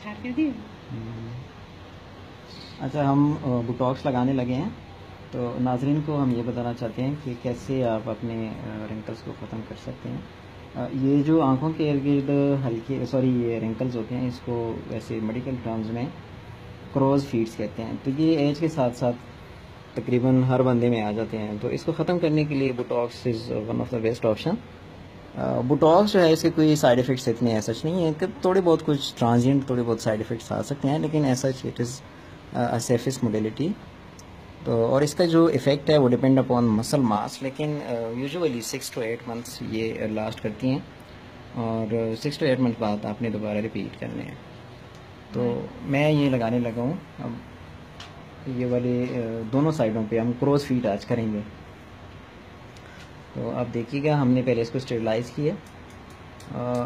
Start کر دیے اچھا ہم بوٹاکس لگانے لگے ہیں۔ تو ناظرین کو ہم یہ بتانا چاہتے ہیں کہ کیسے آپ اپنے رنکلس کو ختم کر سکتے ہیں۔ یہ جو آنکھوں کے ارد گرد ہلکے، سوری، یہ رنکلز ہوتے ہیں، اس کو ویسے میڈیکل ٹرمز میں کروز فیڈس کہتے ہیں۔ تو یہ ایج کے ساتھ ساتھ تقریباً ہر بندے میں آ جاتے ہیں۔ تو اس کو ختم کرنے کے لیے Botox is one of the best option Botox جو ہے، اس کے کوئی سائڈ افیکٹس اتنے ایسا نہیں ہیں کہ تھوڑے بہت کچھ ٹرانزینٹ تھوڑے بہت سائڈ افیکٹس آ سکتے ہیں، لیکن ایسا اٹ از سیفسٹ موڈیلٹی تو اور اس کا جو افیکٹ ہے، وہ ڈپینڈ اپون مسل ماس لیکن usually six to eight months یہ لاسٹ کرتی ہیں، اور سکس ٹو ایٹ منتھ بعد آپ نے دوبارہ ریپیٹ کرنے ہیں۔ تو میں یہ لگانے لگا ہوں، اب یہ والے دونوں سائڈوں پہ ہم کروز فیٹ آج کریں گے۔ تو آپ دیکھیے گا ہم نے پہلے اس کو اسٹیبلائز کیا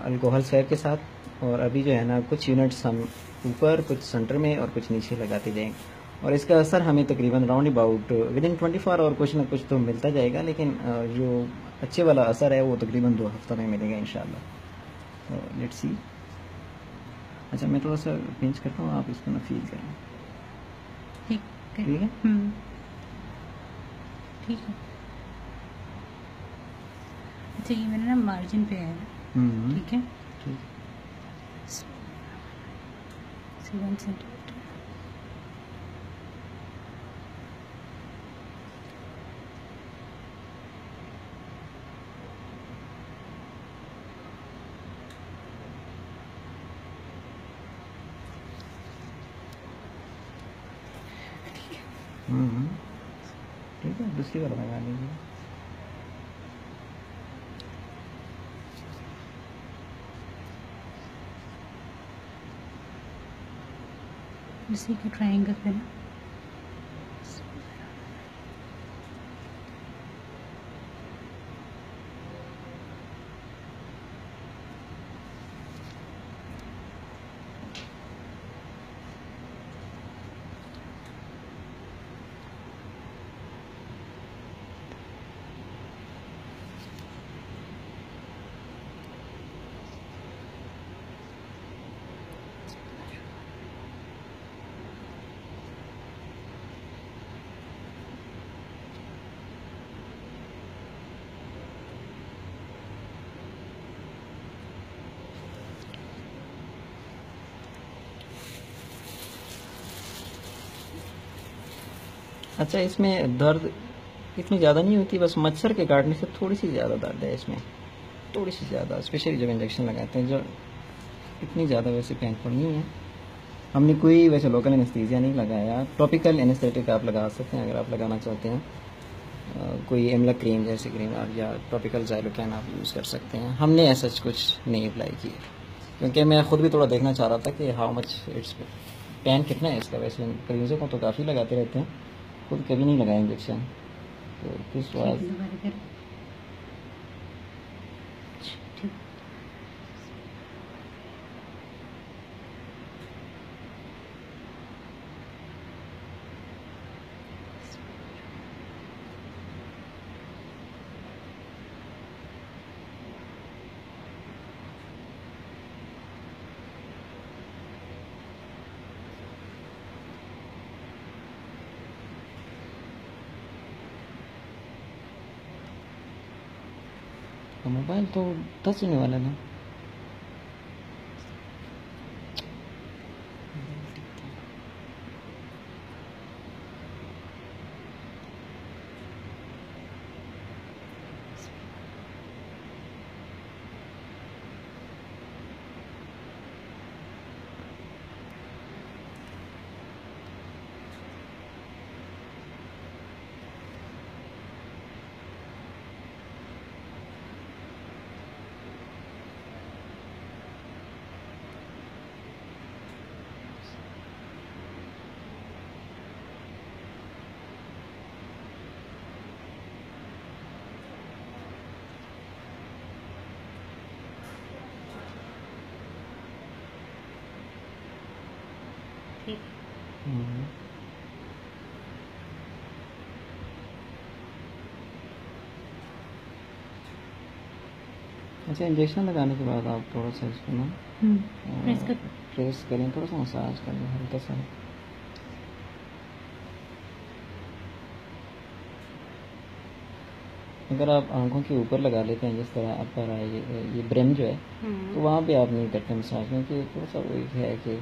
الکوہل سویب کے ساتھ اور ابھی جو ہے نا کچھ یونٹس ہم اوپر کچھ سینٹر میں اور کچھ نیچے لگاتے جائیں۔ گے اور اس کا اثر ہمیں تقریباً round about within twenty four اور کچھ نہ کچھ تو ملتا جائے گا لیکن جو اچھے والا اثر ہے وہ تقریباً دو ہفتہ میں ملے گا ان شاء اللہ لیٹ سی اچھا میں تھوڑا سا پینچ کرتا ہوں آپ اس کو نا فیل کریں۔ ٹھیک ہے۔ ٹھیک ہے۔ اچھا یہ میرا نا مارجن پہ ہے۔ ٹھیک ہے۔ سیون سینٹی میٹر ٹھیک ہے دوسری بار لگا لیجیے۔ اسی کی ٹرائنگل پہ نا اچھا اس میں درد اتنی زیادہ نہیں ہوتی، بس مچھر کے کاٹنے سے تھوڑی سی زیادہ درد ہے اس میں۔ تھوڑی سی زیادہ اسپیشلی جب انجیکشن لگاتے ہیں، جو اتنی زیادہ ویسے پینفل نہیں ہے ہم نے کوئی ویسے لوکل انستیزیا نہیں لگایا۔ ٹاپیکل انستھیٹک آپ لگا سکتے ہیں اگر آپ لگانا چاہتے ہیں۔ کوئی ایملا کریم جیسی کریم آپ یا ٹاپیکل زائلوکین آپ یوز کر سکتے ہیں۔ ہم نے ایسا کچھ نہیں اپلائی کیا۔ کیونکہ میں خود بھی تھوڑا دیکھنا چاہ رہا تھا کہ ہاؤ مچ اٹس پین کتنا ہے اس کا۔ ویسے کریزوں کو تو کافی لگاتے رہتے ہیں۔ خود کبھی نہیں لگایا انجیکشن تو کس بات موبائل تو ٹچ ہونے والا اچھا انجیکشن لگانے کے بعد آپ تھوڑا سا اس کو نا ٹریس کریں تھوڑا سا مساج کر لیں ہلکا سا۔ اگر آپ آنکھوں کے اوپر لگا لیتے ہیں جس طرح اپر یہ برم جو ہے تو وہاں پہ آپ نہیں کرتے مساج کیونکہ تھوڑا سا وہ ہے کہ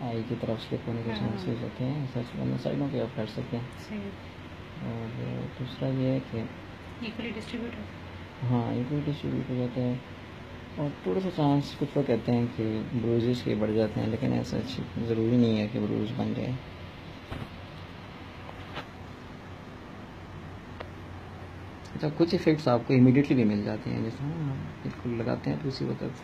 آئی کی طرف سلپ ہونے کے چانسز ہوتے ہیں سچ میں سائڈوں پہ آپ کر سکتے ہیں اور دوسرا یہ ہے کہ ہاں ایکولی ڈسٹریبیوٹ ہو جاتا ہے اور تھوڑا سا چانس کچھ لوگ کہتے ہیں کہ بروزز کے بڑھ جاتے ہیں لیکن ایسا ضروری نہیں ہے کہ بروز بن جائے اچھا کچھ افیکٹس آپ کو امیڈیٹلی بھی مل جاتے ہیں جیسے ہاں بالکل لگاتے ہیں تو اسی وقت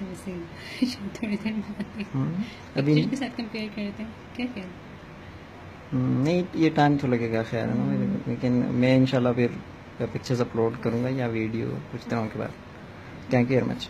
ابھی نہیں۔ یہ ٹائم تو لگے گا خیر لیکن میں انشاءاللہ پھر پکچرز اپلوڈ کروں گا یا ویڈیو کچھ دنوں کے بعد۔ Thank you very much